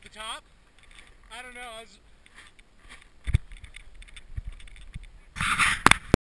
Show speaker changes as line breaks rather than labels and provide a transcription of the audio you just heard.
off the top. I don't know. I was